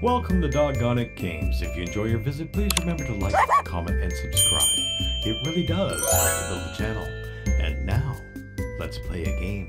Welcome to Doggone It Games. If you enjoy your visit, please remember to like, comment, and subscribe. It really does help to build the channel. And now, let's play a game.